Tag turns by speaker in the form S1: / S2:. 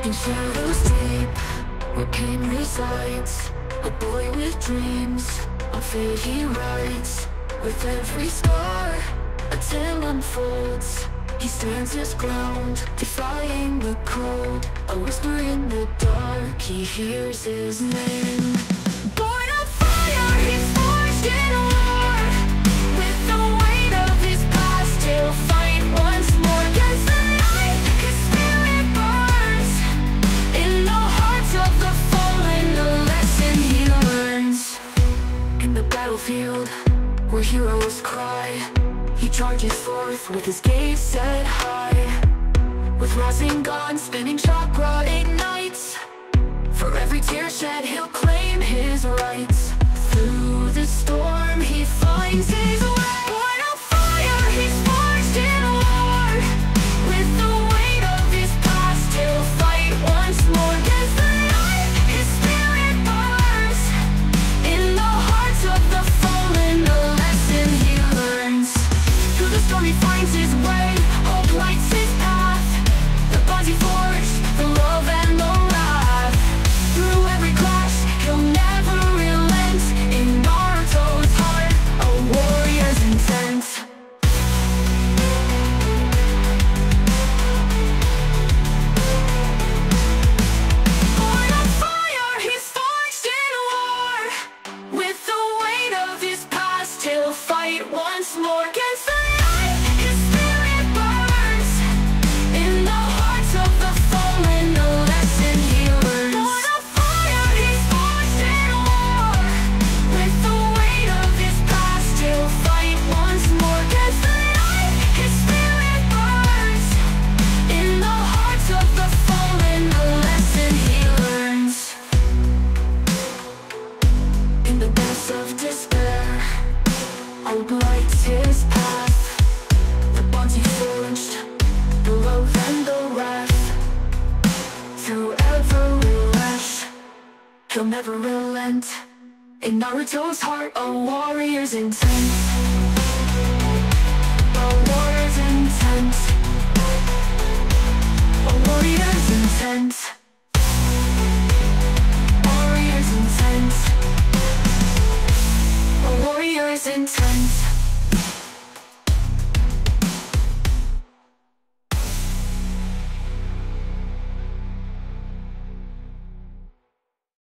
S1: In shadows deep, where pain resides. A boy with dreams, on fate he rides With every scar, a tale unfolds. He stands his ground, defying the cold A whisper in the dark, he hears his name battlefield, where heroes cry. He charges forth with his gaze set high. With Rasengan, spinning chakra ignites. For every tear shed, he'll claim his rights. Through the storm, he finds his He finds his way, hope lights path. The bonds he forged, the love and the wrath. Through every clash, he'll never relent. In Naruto's heart, a warrior's intent. Born of fire, he's forged in war. With the weight of his past, he'll fight once more Of despair. Hope lights his path The bonds he forged The love and the wrath. Through every lash He'll never relent. In Naruto's heart A warrior's intent. A warrior's intent intense